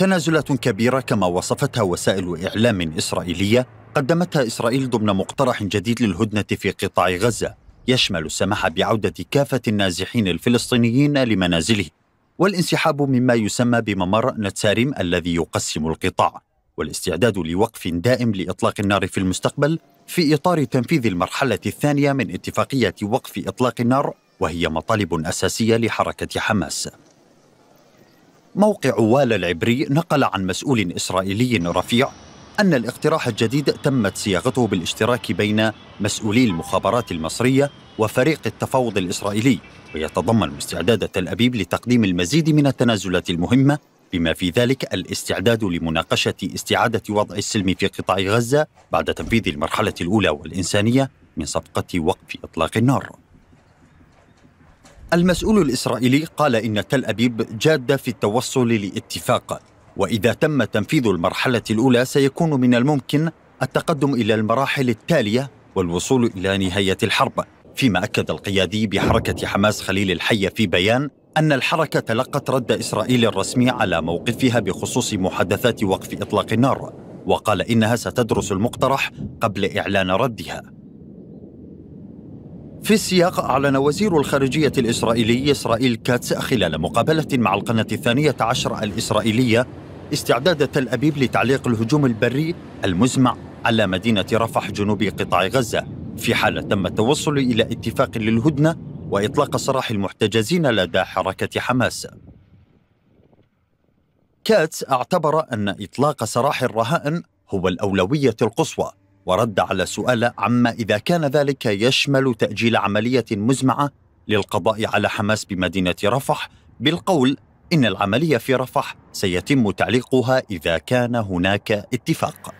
تنازلات كبيرة كما وصفتها وسائل إعلام إسرائيلية قدمتها إسرائيل ضمن مقترح جديد للهدنة في قطاع غزة يشمل السماح بعودة كافة النازحين الفلسطينيين لمنازلهم والانسحاب مما يسمى بممر نتساريم الذي يقسم القطاع والاستعداد لوقف دائم لإطلاق النار في المستقبل في إطار تنفيذ المرحلة الثانية من اتفاقية وقف إطلاق النار وهي مطالب أساسية لحركة حماس. موقع والا العبري نقل عن مسؤول إسرائيلي رفيع أن الاقتراح الجديد تمت صياغته بالاشتراك بين مسؤولي المخابرات المصرية وفريق التفاوض الإسرائيلي ويتضمن استعداد تل أبيب لتقديم المزيد من التنازلات المهمة بما في ذلك الاستعداد لمناقشة استعادة وضع السلم في قطاع غزة بعد تنفيذ المرحلة الأولى والإنسانية من صفقة وقف إطلاق النار. المسؤول الإسرائيلي قال إن تل أبيب جادة في التوصل لاتفاق وإذا تم تنفيذ المرحلة الأولى سيكون من الممكن التقدم إلى المراحل التالية والوصول إلى نهاية الحرب. فيما أكد القيادي بحركة حماس خليل الحية في بيان أن الحركة تلقت رد إسرائيل الرسمي على موقفها بخصوص محادثات وقف إطلاق النار وقال إنها ستدرس المقترح قبل إعلان ردها. في السياق أعلن وزير الخارجية الإسرائيلي إسرائيل كاتس خلال مقابلة مع القناة الثانية عشر الإسرائيلية استعداد تل أبيب لتعليق الهجوم البري المزمع على مدينة رفح جنوب قطاع غزة. في حال تم التوصل إلى اتفاق للهدنة وإطلاق سراح المحتجزين لدى حركة حماس. كاتس اعتبر أن إطلاق سراح الرهائن هو الأولوية القصوى. ورد على سؤال عما إذا كان ذلك يشمل تأجيل عملية مزمعة للقضاء على حماس بمدينة رفح بالقول إن العملية في رفح سيتم تعليقها إذا كان هناك اتفاق.